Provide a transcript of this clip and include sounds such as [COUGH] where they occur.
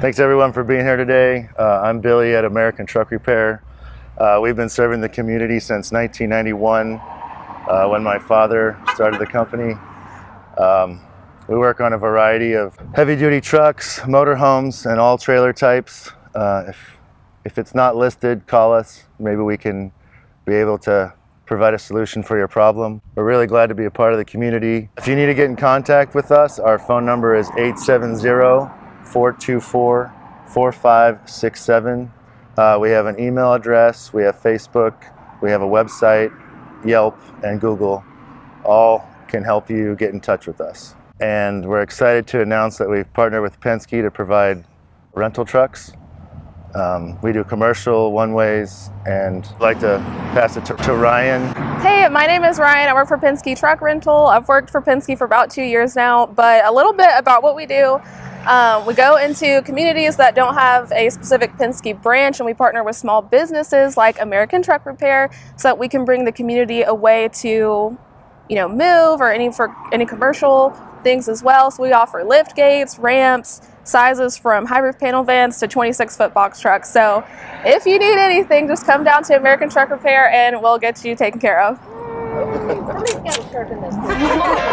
Thanks everyone for being here today. Uh, I'm Billy at American Truck Repair. Uh, we've been serving the community since 1991 uh, when my father started the company. Um, we work on a variety of heavy duty trucks, motorhomes, and all trailer types. Uh, if, if it's not listed, call us. Maybe we can be able to provide a solution for your problem. We're really glad to be a part of the community. If you need to get in contact with us, our phone number is 870-424-4567. Uh, we have an email address, we have Facebook, we have a website, Yelp, and Google. All can help you get in touch with us. And we're excited to announce that we've partnered with Penske to provide rental trucks. Um, we do commercial, one-ways, and I'd like to pass it to, to Ryan. Hey, my name is Ryan. I work for Penske Truck Rental. I've worked for Penske for about two years now, but a little bit about what we do. Um, we go into communities that don't have a specific Penske branch and we partner with small businesses like American Truck Repair so that we can bring the community a way to, you know, move or any for any commercial things as well. So we offer lift gates, ramps, sizes from high roof panel vans to 26 foot box trucks. So if you need anything, just come down to American Truck Repair and we'll get you taken care of. [LAUGHS]